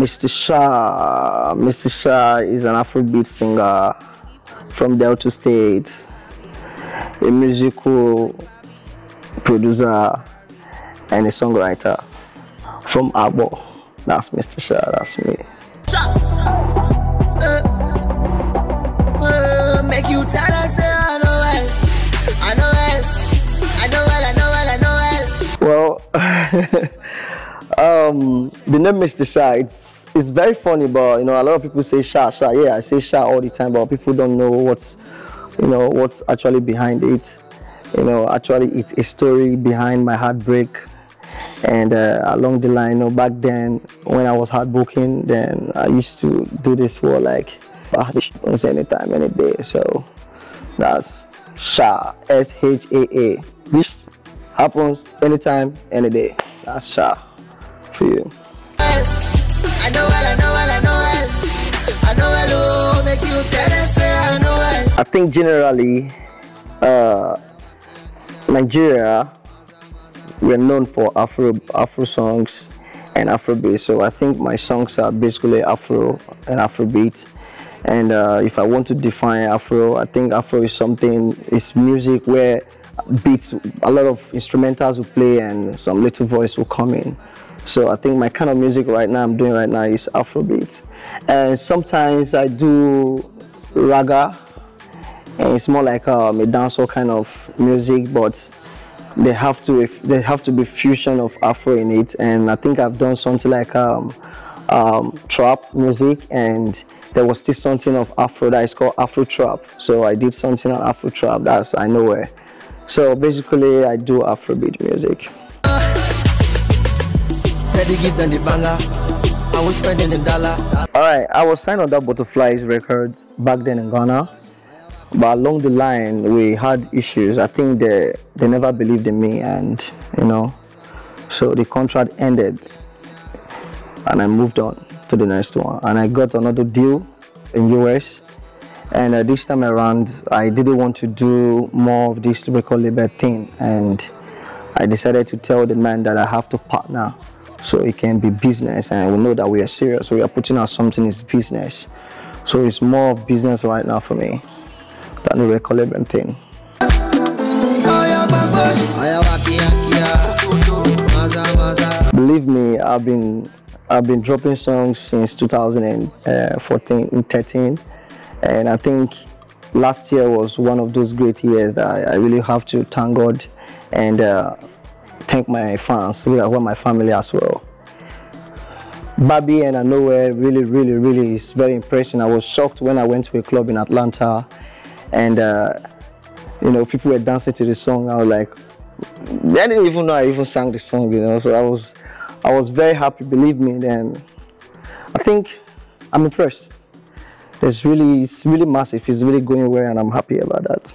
Mr. Shaa. Mr. Shaa is an Afrobeat singer from Delta State, a musical producer and a songwriter from Abo. That's Mr. Shaa, that's me. Eh, eh, make you tell us, say, I know well. I know well. I know well, I know well, I know well. Well, um, the name Mr. Shaa, it's it's very funny, but you know, a lot of people say Shaa, Shaa. Yeah, I say Shaa all the time, but people don't know what's, you know, what's actually behind it. You know, actually, it's a story behind my heartbreak, and uh, along the line, you know, back then when I was heartbroken, then I used to do this for like, ah, happens anytime, any day. So that's Shaa, S H A A. This happens anytime, any day. That's Shaa for you. I think generally, uh, Nigeria, we're known for Afro Afro songs and Afrobeat. So I think my songs are basically Afro and Afrobeat. And uh, if I want to define Afro, I think Afro is something, it's music where beats, a lot of instrumentals will play and some little voice will come in. So I think my kind of music right now I'm doing right now is Afrobeat. And sometimes I do raga, and it's more like um, a dancehall kind of music, but they have to they have to be fusion of Afro in it. And I think I've done something like um, um, trap music, and there was still something of Afro that is called Afro trap. So I did something on Afro trap. That's I know where. So basically, I do Afrobeat music. Steady give them the banger. I was spending the dollar. All right, I was signed on that Butterflies record back then in Ghana, but along the line we had issues. I think they they never believed in me, and you know, so the contract ended, and I moved on to the next one, and I got another deal in US. And uh, this time around, I didn't want to do more of this record label thing, and I decided to tell the man that I have to partner so it can be business and we know that we are serious. We are putting out something is business. So it's more of business right now for me than the label thing. Believe me, I've been I've been dropping songs since 2014 and 13, and I think last year was one of those great years that I, I really have to thank God and uh, thank my fans, well, my family as well. Bobby and I know where really, really, really is very impressive. I was shocked when I went to a club in Atlanta and uh, you know, people were dancing to the song. I was like, I didn't even know I even sang the song, you know. So I was, I was very happy. Believe me. Then, I think I'm impressed. It's really, it's really massive. It's really going well, and I'm happy about that.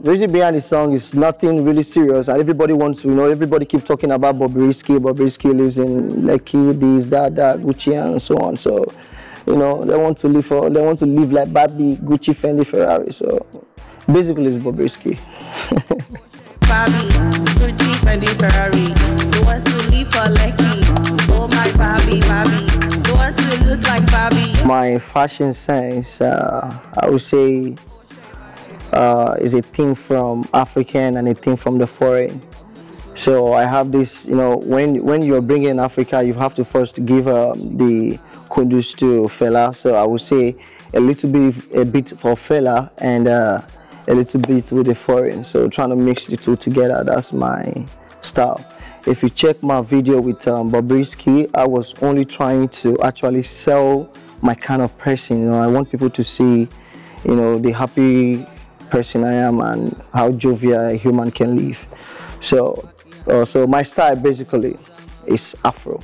Reason behind the song is nothing really serious, and everybody wants to, you know, everybody keep talking about Bobrisky. Bobrisky lives in Lekki, this, that, that, Gucci, and so on. So, you know, they want to live for, they want to live like Barbie, Gucci, Fendi, Ferrari. So, basically, it's Bobrisky. Barbie, Gucci, Fendi, Ferrari. You want to leave for? Oh my Barbie, Barbie. You want to look like Barbie? My fashion sense, uh, I would say, uh, is a thing from African and a thing from the foreign. So I have this, you know, when when you're bringing Africa, you have to first give um, the kundus to Fela. So I would say a little bit, a bit for Fela and uh, a little bit with the foreign. So trying to mix the two together. That's my style. If you check my video with um, Bobrisky, I was only trying to actually sell my kind of person. You know, I want people to see, you know, the happy person I am and how jovial a human can live. So, uh, so my style basically is Afro.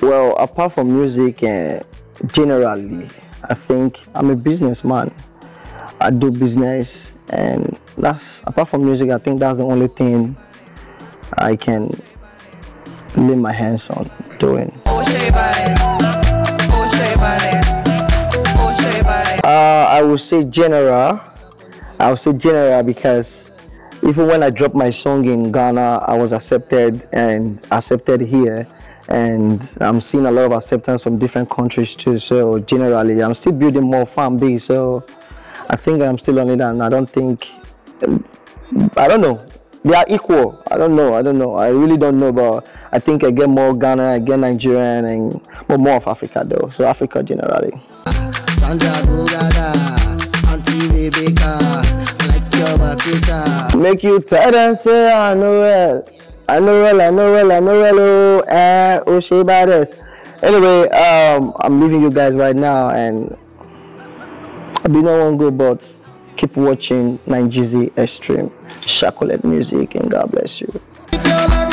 Well, apart from music, uh, generally, I think I'm a businessman. I do business, and that's apart from music. I think that's the only thing I can lay my hands on doing. Would say general. I would say general because even when I dropped my song in Ghana, I was accepted and accepted here. And I'm seeing a lot of acceptance from different countries too. So generally, I'm still building more fan base. So I think I'm still on it, and I don't think, I don't know. They are equal. I don't know. I don't know. I really don't know, but I think I get more Ghana, I get Nigerian, and more of Africa though. So Africa generally. Sandra Make you tired and say I know well. I know well, I know well, I know well, oh, eh, oh, she badass. Anyway, um, I'm leaving you guys right now, and I'll be no one good, but keep watching 9GZ Extreme Chocolate Music, and God bless you.